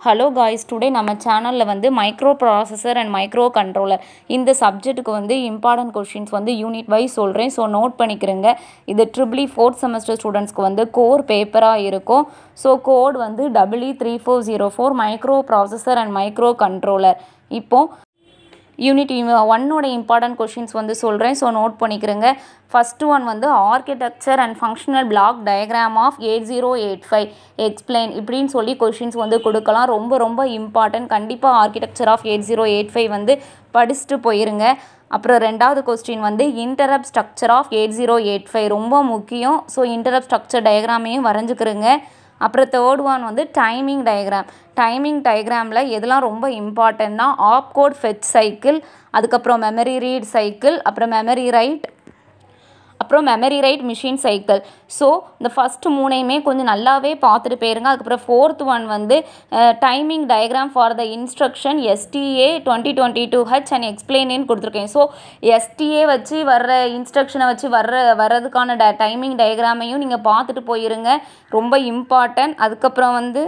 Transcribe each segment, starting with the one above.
Hello guys today நம்ம சேனலில் வந்து micro processor and microcontroller இந்த சப்ஜெக்ட்டுக்கு வந்து இம்பார்ட்டன்ட் கொஷின்ஸ் வந்து யூனிட் வைஸ் சொல்கிறேன் ஸோ நோட் பண்ணிக்கிறேங்க. இது ட்ரிபிளி ஃபோர்த் செமஸ்டர் ஸ்டூடெண்ட்ஸ்க்கு வந்து கோர் பேப்பராக இருக்கும். ஸோ கோட் வந்து double E three four zero four microprocessor and microcontroller இப்போது யூனிட் ஒன்னோட இம்பார்ட்டன்ட் கொஷின்ஸ் வந்து சொல்கிறேன் ஸோ நோட் பண்ணிக்கிறேங்க. ஃபஸ்ட்டு ஒன் வந்து architecture and functional block diagram of eight zero eight five explain இப்படின்னு சொல்லி கொஷின்ஸ் வந்து கொடுக்கலாம். ரொம்ப ரொம்ப இம்பார்ட்டன்ட் கண்டிப்பாக architecture of eight zero eight five வந்து படிச்சுட்டு போயிருங்க. அப்புறம் ரெண்டாவது கொஸ்டின் வந்து interrupt structure of eight zero eight five ரொம்ப முக்கியம். ஸோ இன்டரப் ஸ்ட்ரக்சர் டயக்ராமையும் வரைஞ்சிக்கிறேங்க. அப்புறம் தேர்ட் ஒன் வந்து டைமிங் டயக்ராம் டைமிங் டயக்ராமில் எதெல்லாம் ரொம்ப இம்பார்ட்டன்னா ஆப்கோட் ஃபெட் சைக்கிள் அதுக்கப்புறம் மெமரி ரீட் சைக்கிள் அப்புறம் மெமரி ரைட் அப்புறம் memory write machine cycle so இந்த ஃபஸ்ட்டு மூணையுமே கொஞ்சம் நல்லாவே பார்த்துட்டு போயிருங்க. அதுக்கப்புறம் ஃபோர்த் ஒன் வந்து timing diagram for the instruction STA twenty twenty two H and எக்ஸ்பிளைனேன்னு கொடுத்துருக்கேன். ஸோ எஸ்டிஏ வச்சு வர்ற இன்ஸ்ட்ரக்ஷனை வச்சு வர்ற வர்றதுக்கான ட டைமிங் டயக்ராமையும் நீங்கள் பார்த்துட்டு போயிருங்க. ரொம்ப இம்பார்ட்டன்ட் அதுக்கப்புறம் வந்து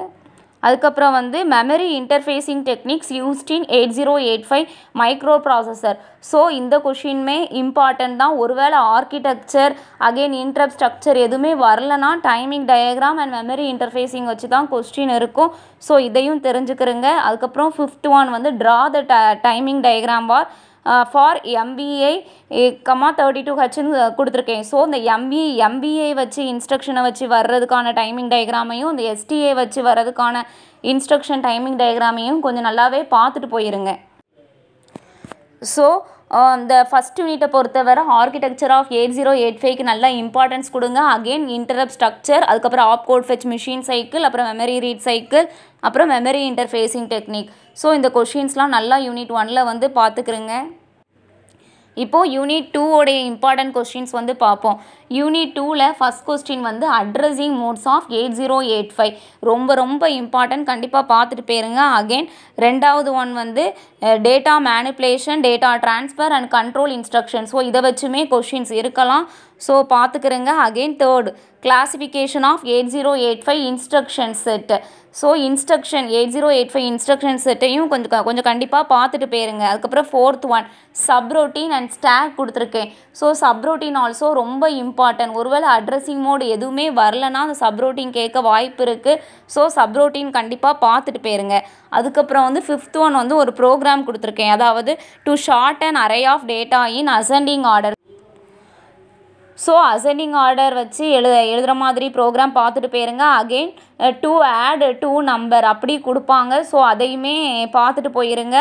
அதுக்கப்புறம் வந்து memory interfacing techniques used in eight zero eight five microprocessor so இந்த கொஷினுமே இம்பார்ட்டன்ட் தான். ஒருவேளை ஆர்கிடெக்சர் அகெயின் இன்ட்ரப் ஸ்ட்ரக்சர் எதுவுமே வரலனா timing diagram and memory interfacing வச்சு தான் கொஸ்டின் இருக்கும். ஸோ இதையும் தெரிஞ்சுக்கிறேங்க. அதுக்கப்புறம் ஃபிஃப்த் ஒன் வந்து draw the the timing diagram war for MBA comma thirty two ஹெச்னு கொடுத்துருக்கேன். ஸோ இந்த எம்பிஏ எம்பிஐ வச்சு இன்ஸ்ட்ரக்ஷனை வச்சு வர்றதுக்கான டைமிங் டயக்ராமையும் இந்த எஸ்டிஏ வச்சு வர்றதுக்கான இன்ஸ்ட்ரக்ஷன் டைமிங் டயக்ராமையும் கொஞ்சம் நல்லாவே பார்த்துட்டு போயிருங்க. ஸோ இந்த ஃபஸ்ட் யூனிட்டை பொறுத்தவரை architecture of eight zero eight ஃபைவ்க்கு நல்லா இம்பார்ட்டன்ஸ் கொடுங்க. அகெயின் இன்டரப்ட் ஸ்ட்ரக்சர் அதுக்கப்புறம் opcode fetch machine cycle அப்புறம் மெமரி ரீட் சைக்கிள் அப்புறம் மெமரி இன்டர்ஃபேஸிங் டெக்னிக் ஸோ இந்த கொஷின்ஸ்லாம் நல்லா யூனிட் ஒனில் வந்து பார்த்துக்குறேங்க. இப்போது யூனிட் டூவோடைய இம்பார்ட்டன்ட் கொஸ்டின்ஸ் வந்து பார்ப்போம். யூனிட் டூவில் ஃபஸ்ட் கொஸ்டின் வந்து addressing modes of eight zero eight five ரொம்ப ரொம்ப இம்பார்ட்டன்ட் கண்டிப்பாக பார்த்துட்டு போயிருங்க. அகெயின் ரெண்டாவது ஒன் வந்து data manipulation data transfer and control instruction so இதை வச்சுமே கொஷின்ஸ் இருக்கலாம். So பார்த்துக்கிறேங்க. Again third classification of eight zero eight five instruction set so instruction eight zero eight five instruction செட்டையும் கொஞ்சம் கொஞ்சம் கண்டிப்பாக பார்த்துட்டு போயிருங்க. அதுக்கப்புறம் fourth one subroutine and stack கொடுத்துருக்கேன். ஸோ சப்ரோட்டீன் ஆல்சோ ரொம்ப இம்பார்ட்டன்ட் ஒருவேளை அட்ரஸிங் மோடு எதுவுமே வரலனா அந்த சப்ரோட்டீன் கேட்க வாய்ப்பு இருக்குது ஸோ சப்ரோட்டீன் கண்டிப்பாக பார்த்துட்டு போயிருங்க. அதுக்கப்புறம் வந்து ஃபிஃப்த் ஒன் வந்து ஒரு ப்ரோக்ராம் கொடுத்துருக்கேன். அதாவது to sort an array of data in ascending order so ascending order வச்சு எழுத எழுதுகிற மாதிரி ப்ரோக்ராம் பார்த்துட்டு போயிருங்க. Again to add two number அப்படி கொடுப்பாங்க. ஸோ அதையுமே பார்த்துட்டு போயிருங்க.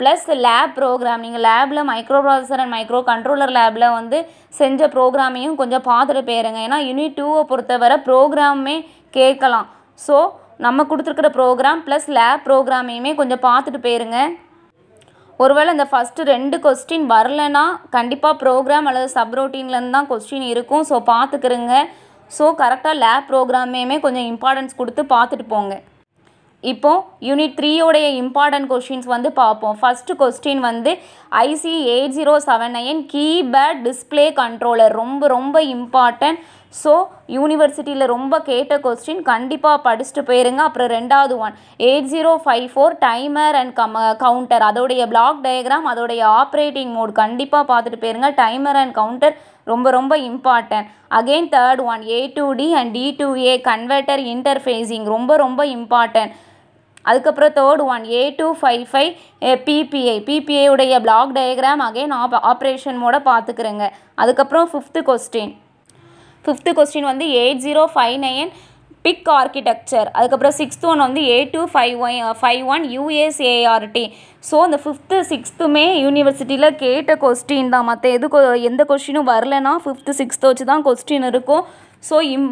ப்ளஸ் லேப் ப்ரோக்ராம் நீங்கள் லேபில் micro processor and microcontroller லேபில் வந்து செஞ்ச ப்ரோக்ராமையும் கொஞ்சம் பார்த்துட்டு போயிருங்க. ஏன்னா யூனிட் டூவை பொறுத்தவரை ப்ரோக்ராமே கேட்கலாம். ஸோ நம்ம கொடுத்துருக்குற ப்ரோக்ராம் ப்ளஸ் லேப் ப்ரோக்ராமையுமே கொஞ்சம் பார்த்துட்டு போயிருங்க. ஒருவேளை இந்த ஃபஸ்ட்டு ரெண்டு கொஸ்டின் வரலனா கண்டிப்பாக ப்ரோக்ராம் அல்லது சப்ரோட்டீன்லேருந்து தான் கொஸ்டின் இருக்கும். ஸோ பார்த்துக்கிறங்க. ஸோ கரெக்டாக லேப் ப்ரோக்ராமையுமே கொஞ்சம் இம்பார்ட்டன்ஸ் கொடுத்து பார்த்துட்டு போங்க. இப்போது யூனிட் த்ரீயோடைய இம்பார்ட்டன்ட் கொஸ்டின்ஸ் வந்து பார்ப்போம். ஃபஸ்ட்டு கொஸ்டின் வந்து IC eight zero seven nine keypad display controller ரொம்ப ரொம்ப இம்பார்ட்டன்ட் ஸோ யூனிவர்சிட்டியில் ரொம்ப கேட்ட கொஸ்டின் கண்டிப்பாக படிச்சுட்டு போயிருங்க. அப்புறம் ரெண்டாவது one eight zero five four timer and come counter அதோடைய பிளாக் டயக்ராம் அதோடைய ஆப்ரேட்டிங் மோட் கண்டிப்பாக பார்த்துட்டு போயிருங்க. டைமர் அண்ட் கவுண்டர் ரொம்ப ரொம்ப important again third one A to D and D to A converter interfacing ரொம்ப ரொம்ப இம்பார்ட்டன்ட் அதுக்கப்புறம் third one eight two five five PPI PPI உடைய block diagram again of operation மோட பார்த்துக்கிறேங்க. அதுக்கப்புறம் ஃபிஃப்த்து கொஸ்டின் ஃபிஃப்த்து கொஸ்டின் வந்து eight zero five nine PIC architecture அதுக்கப்புறம் sixth one வந்து eight two five one five one USART so அந்த fifth சிக்ஸ்த்துமே யூனிவர்சிட்டியில் கேட்ட கொஸ்டின் தான். மற்ற எது எந்த கொஸ்டினும் வரலனா ஃபிஃப்த்து சிக்ஸ்த்து வச்சு தான் கொஸ்டின் இருக்கும். ஸோ இம்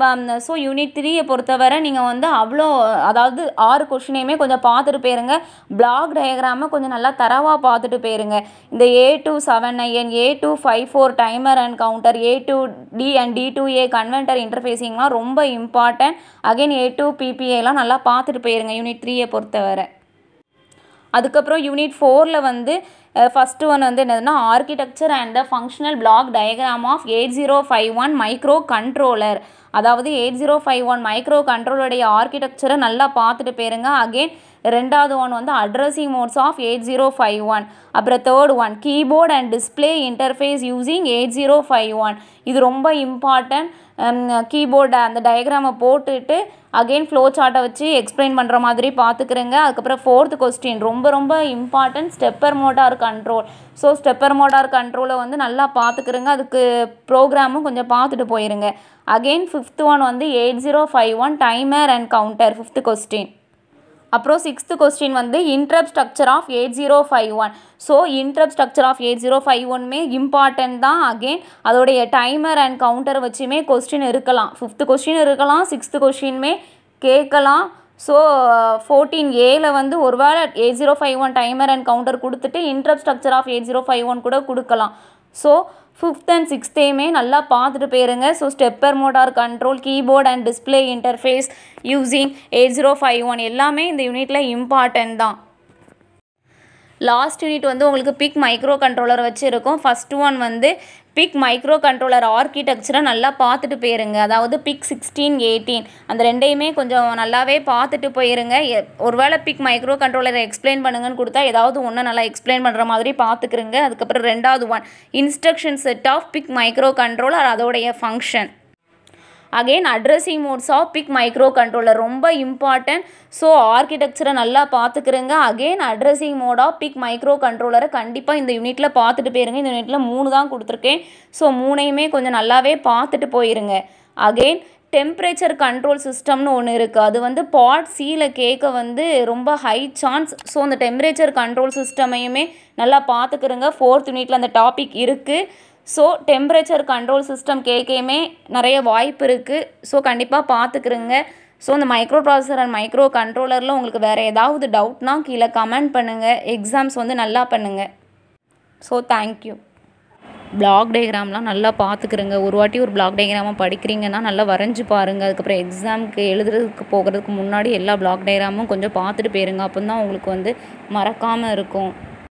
ஸோ யூனிட் த்ரீயை பொறுத்தவரை நீங்கள் வந்து அவ்வளோ அதாவது ஆறு கொஷினையுமே கொஞ்சம் பார்த்துட்டு போயிருங்க. பிளாக் டயக்ராமை கொஞ்சம் நல்லா தரவாக பார்த்துட்டு போயிருங்க. இந்த eight two seven nine eight two five four timer and counter A to D and D to A converter இன்டர்ஃபேஸிங்லாம் ரொம்ப இம்பார்ட்டன்ட் அகைன் ஏ டூ பிபிஏலாம் நல்லா பார்த்துட்டு போயிருங்க யூனிட் த்ரீயை பொறுத்தவரை. அதுக்கப்புறம் யூனிட் ஃபோரில் வந்து ஃபஸ்ட்டு ஒன் வந்து என்னதுன்னா architecture and the functional block diagram of eight zero five one micro controller அதாவது எயிட் ஜீரோ ஃபைவ் ஒன் மைக்ரோ கண்ட்ரோலருடைய ஆர்கிடெக்சரை நல்லா பார்த்துட்டு போயிருங்க. அகெயின் ரெண்டாவது ஒன் வந்து addressing modes of eight zero five one அப்புறம் third one keyboard and display interface using eight zero five one இது ரொம்ப இம்பார்ட்டன்ட் கீபோர்டை அந்த டயக்ராமை போட்டுட்டு அகெயின் ஃப்ளோ சார்ட்டை வச்சு எக்ஸ்பிளைன் பண்ணுற மாதிரி பார்த்துக்கிறேங்க அதுக்கப்புறம் ஃபோர்த் கொஸ்டின் ரொம்ப ரொம்ப important stepper motor control so stepper motor கண்ட்ரோலை வந்து நல்லா பார்த்துக்கிறேங்க அதுக்கு ப்ரோக்ராமும் கொஞ்சம் பார்த்துட்டு போயிருங்க. அகெயின் ஃபிஃப்த் ஒன் வந்து eight zero five one timer and counter fifth question அப்புறம் சிக்ஸ்த்து கொஸ்டின் வந்து interrupt structure of eight zero five one so interrupt structure of eight zero five ஒன்மே important தான். அகெயின் அதோடைய டைமர் அண்ட் கவுண்டர் வச்சுமே question இருக்கலாம். Fifth question இருக்கலாம் sixth கொஸ்டின்மே கேட்கலாம். So fourteen ஏல வந்து ஒருவேளை eight zero five one timer and counter கொடுத்துட்டு interrupt structure of eight zero five one கூட கொடுக்கலாம். ஸோ ஃபிஃப்த் அண்ட் சிக்ஸ்த்தையுமே நல்லா பார்த்துட்டு போயிருங்க. So stepper motor control keyboard and display interface using eight zero five one எல்லாமே இந்த யூனிட்டில் இம்பார்ட்டன்ட் தான். லாஸ்ட் யூனிட் வந்து உங்களுக்கு பிக் மைக்ரோ கண்ட்ரோலர் வச்சு இருக்கும் ஃபஸ்ட் ஒன் வந்து பிக் மைக்ரோ கண்ட்ரோலர் ஆர்கிடெக்சரை நல்லா பார்த்துட்டு போயிருங்க. அதாவது பிக் சிக்ஸ்டீன் எயிட்டீன் அந்த ரெண்டையுமே கொஞ்சம் நல்லாவே பார்த்துட்டு போயிருங்க. ஒருவேளை பிக் மைக்ரோ கண்ட்ரோலரை எக்ஸ்பிளைன் பண்ணுங்கன்னு கொடுத்தா ஏதாவது ஒன்று நல்லா எக்ஸ்பிளைன் பண்ணுற மாதிரி பார்த்துக்கிறங்க அதுக்கப்புறம் ரெண்டாவது one instruction set of PIC micro controller அதோடைய function. Again addressing modes of PIC micro controller ரொம்ப இம்பார்ட்டன்ட் ஸோ ஆர்கிடெக்சரை நல்லா பார்த்துக்கிறேங்க. Again addressing mode of PIC micro கண்ட்ரோலரை கண்டிப்பாக இந்த யூனிட்டில் பார்த்துட்டு போயிருங்க. இந்த யூனிட்டில் மூணு தான் கொடுத்துருக்கேன். ஸோ மூணையுமே கொஞ்சம் நல்லாவே பார்த்துட்டு போயிருங்க. அகெயின் டெம்ப்ரேச்சர் கண்ட்ரோல் சிஸ்டம்னு ஒன்று இருக்குது அது வந்து பாட் சியில் கேட்க வந்து ரொம்ப ஹை சான்ஸ் ஸோ அந்த டெம்ப்ரேச்சர் கண்ட்ரோல் சிஸ்டமையுமே நல்லா பார்த்துக்கிறங்க. ஃபோர்த் யூனிட்டில் அந்த டாபிக் இருக்குது ஸோ டெம்பரேச்சர் கண்ட்ரோல் சிஸ்டம் கேட்கையுமே நிறைய வாய்ப்பு இருக்குது ஸோ கண்டிப்பாக பார்த்துக்கிறங்க ஸோ இந்த மைக்ரோ ப்ராசஸர் அண்ட் மைக்ரோ கண்ட்ரோலரில் உங்களுக்கு வேறு ஏதாவது டவுட்னா கீழே கமெண்ட் பண்ணுங்கள் எக்ஸாம்ஸ் வந்து நல்லா பண்ணுங்கள் ஸோ தேங்க்யூ பிளாக் டயக்ராம்லாம் நல்லா பார்த்துக்கிறங்க ஒரு வாட்டி ஒரு பிளாக் டயக்ராமாக படிக்கிறீங்கன்னா நல்லா வரைஞ்சி பாருங்கள் அதுக்கப்புறம் எக்ஸாமுக்கு எழுதுறதுக்கு போகிறதுக்கு முன்னாடி எல்லா பிளாக் டயக்ராமும் கொஞ்சம் பார்த்துட்டு போயிருங்க. அப்போ தான் உங்களுக்கு வந்து மறக்காமல் இருக்கும்.